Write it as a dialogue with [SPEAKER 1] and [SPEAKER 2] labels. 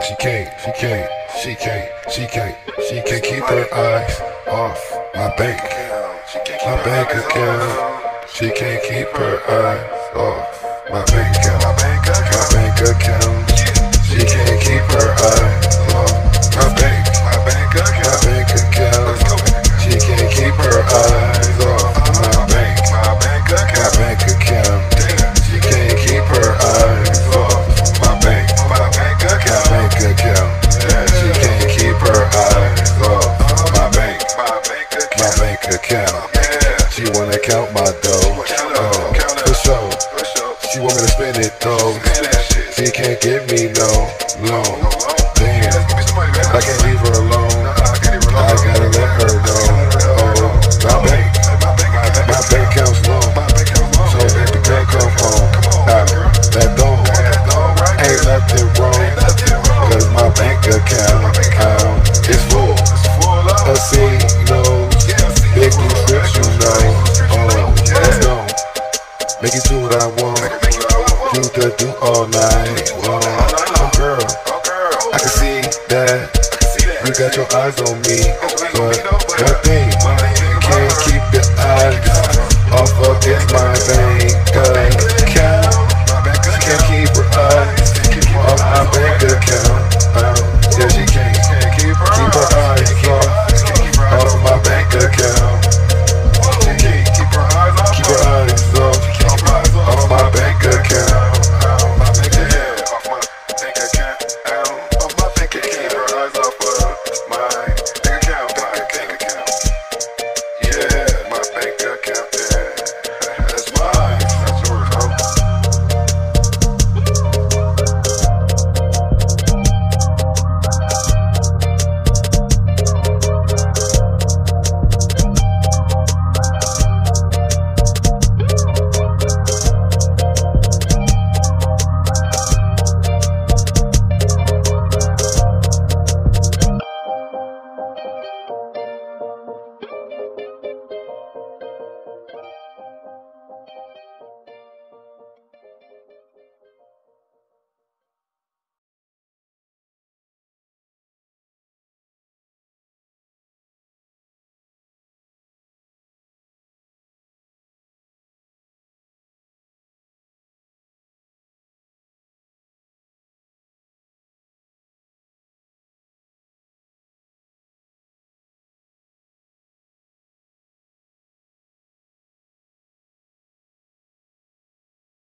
[SPEAKER 1] She can't, she can't, she can't, she can't, she can't keep her eyes off my bank, my bank account. She can't keep her eyes off my bank to spend it though. She can't give me no loan. Damn, I can't leave her alone. I gotta let her know. Oh, my bank, my bank account's low. So baby girl, come home. Ah, that don't ain't nothing wrong. Cause my bank account um, is full. A casinos, big blue strips, you know. Oh, let's go. Make it do what I want. Do the do all night. Oh, oh girl, I can see that you got your eyes on me. But one thing, can't keep your eyes